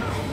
no